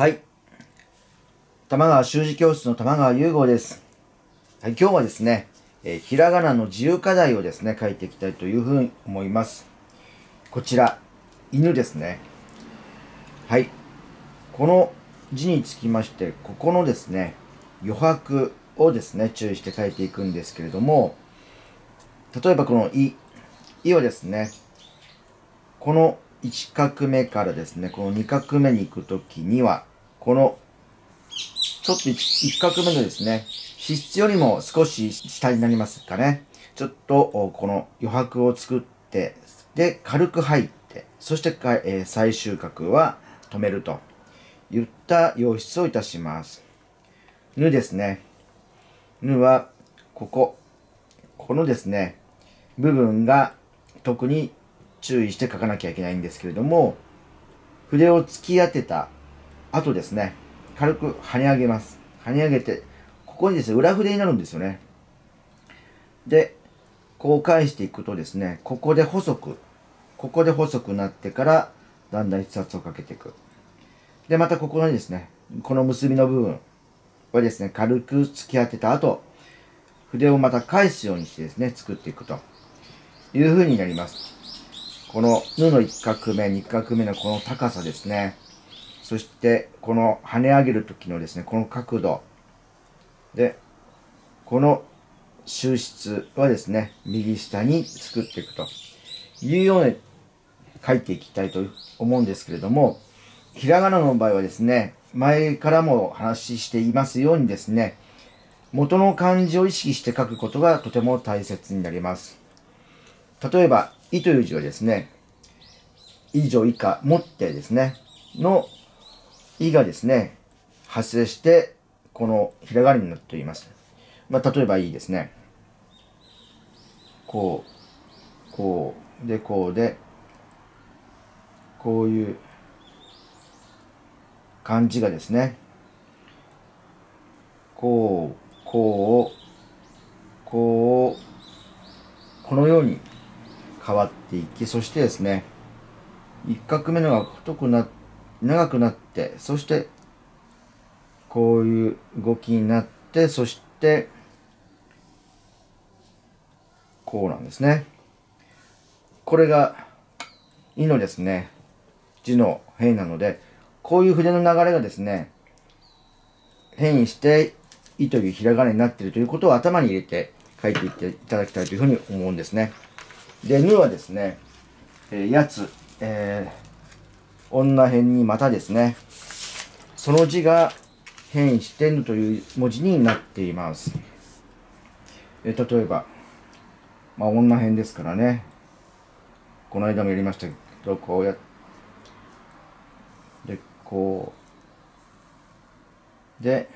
はい。玉川修士教室の玉川雄吾です。はい、今日はですね、えーひらがなの自由課題をですね、書いていきたいというふうに思います。こちら、犬ですね。はい。この字につきまして、ここのですね、余白をですね、注意して書いていくんですけれども、例えばこのい、いをですね、この1画目からですね、この2画目に行くときには、この、ちょっと 1, 画目のですね、支出よりも少し下になりますかね。ちょっと、この余白を作って、で、軽く入って、そして、えー最終角は止めるといった用筆をいたします。ぬですね。ぬは、ここ、このですね、部分が特に注意して書かなきゃいけないんですけれども、筆を突き当てた後ですね、軽く跳ね上げます。跳ね上げて、ここにですね、裏筆になるんですよね。で、こう返していくとですね、ここで細く、ここで細くなってから、だんだん筆圧をかけていく。で、またここにですね、この結びの部分はですね、軽く突き当てた後、筆をまた返すようにしてですね、作っていくという風になります。この「ぬ」の1画目、2画目のこの高さですね。そして、この跳ね上げる時のですね、この角度。で、この収出はですね、右下に作っていくというように書いていきたいと思うんですけれども、ひらがなの場合はですね、前からも話していますようにですね、元の漢字を意識して書くことがとても大切になります。例えば、いという字はですね、以上以下、持ってですね、の、いがですね、発生して、このひらがなになっています。まあ、例えばいいですね。こう、こう、で、こうで、こういう漢字がですね、こう、こう、こう、このように変わっていき、そしてですね、一画目のが太くなって、長くなって、そして、こういう動きになって、そして、こうなんですね。これが、いのですね、字の変なので、こういう筆の流れがですね、変異して、いというひらがなになっているということを頭に入れて書いていっていただきたいというふうに思うんですね。で、ぬはですね、えーやつ、えー女辺にまたですね、その字が変異してぬという文字になっています。え例えば、まあ、女辺ですからね、この間もやりましたけど、こうやで、こう、で、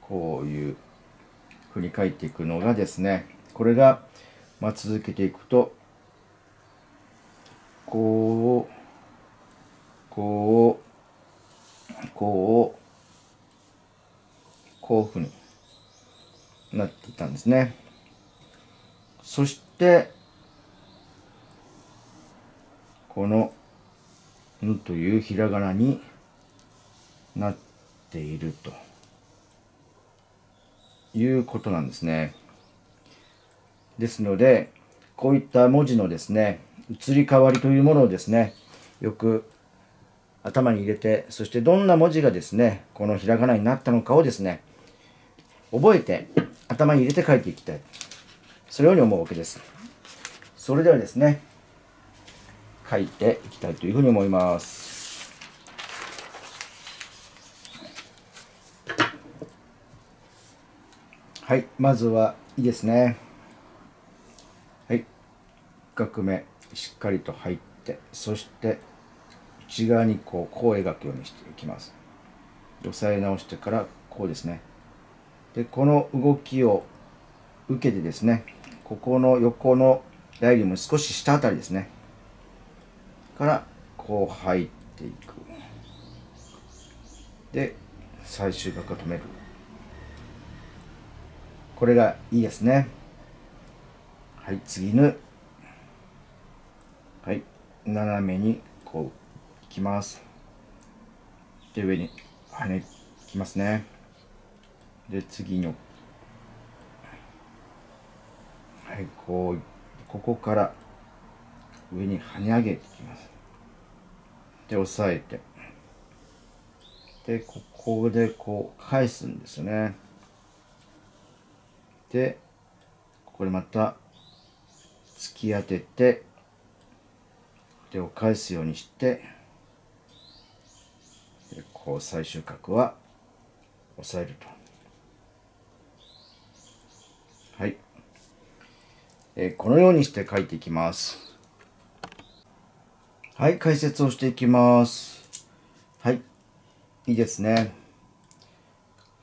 こういうふうに書いていくのがですね、これが、まあ、続けていくと、こう、こう、こう、こうふうになっていたんですね。そして、この、ぬというひらがなになっていると。いうことなんですね。ですので、こういった文字のですね、移り変わりというものをですね、よく頭に入れて、そしてどんな文字がですね、このひらがなになったのかをですね、覚えて頭に入れて書いていきたい。そのように思うわけです。それではですね、書いていきたいというふうに思います。はい、まずはいいですね。はい1、画目しっかりと入って、そして内側にこうこう描くようにしていきます。押さえ直してからこうですね。で、この動きを受けてですね、ここの横のラインも少し下あたりですね。からこう入っていく。で、最終角を止める。これがいいですね。はい、次の。斜めにこうきます。で上に跳ねきますね。で次の。はいこうここから上に跳ね上げていきます。で押さえて。でここでこう返すんですよね。でここでまた突き当てて手を返すようにしてこう最終角は押さえると。はい。えー、このようにして書いていきます。はい解説をしていきます。はい。いいですね。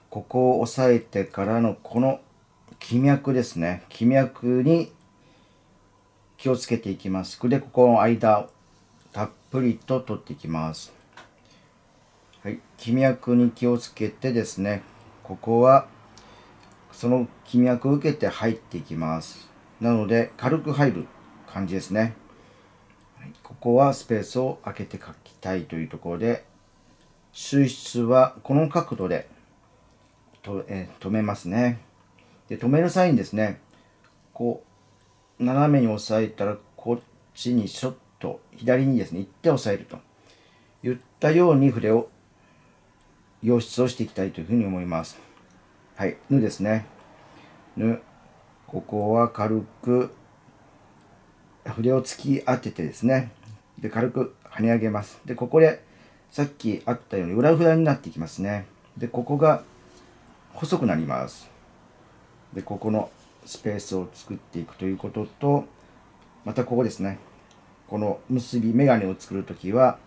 ここを押さえてからのこの気脈ですね。気脈に気をつけていきます。でここの間たっぷりと取っていきます。はい、気脈に気をつけてですね。ここはその気脈を受けて入っていきます。なので軽く入る感じですね、はい、ここはスペースを空けて書きたいというところで収出はこの角度でと、え止めますね。で止める際にですねこう斜めに押さえたらこっちにちょっと左にですね行って押さえると言ったように筆を溶出をしていきたいというふうに思います。はい、ぬですね。ぬ。ここは軽く筆を突き当ててですね。で、軽く跳ね上げます。で、ここでさっきあったように裏札になっていきますね。で、ここが細くなります。で、ここのスペースを作っていくということと、またここですね。この結び、メガネを作るときは、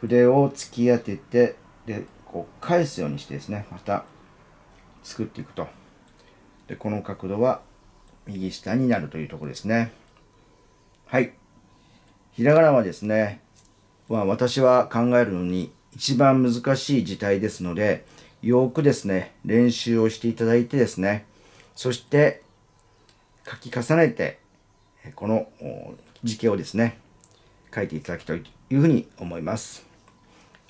筆を突き当てて、で、こう返すようにしてですね、また作っていくと。で、この角度は右下になるというところですね。はい。ひらがなはですね、まあ、私は考えるのに一番難しい字体ですので、よくですね、練習をしていただいてですね、そして書き重ねて、この字形をですね、書いていただきたいというふうに思います。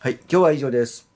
はい、今日は以上です。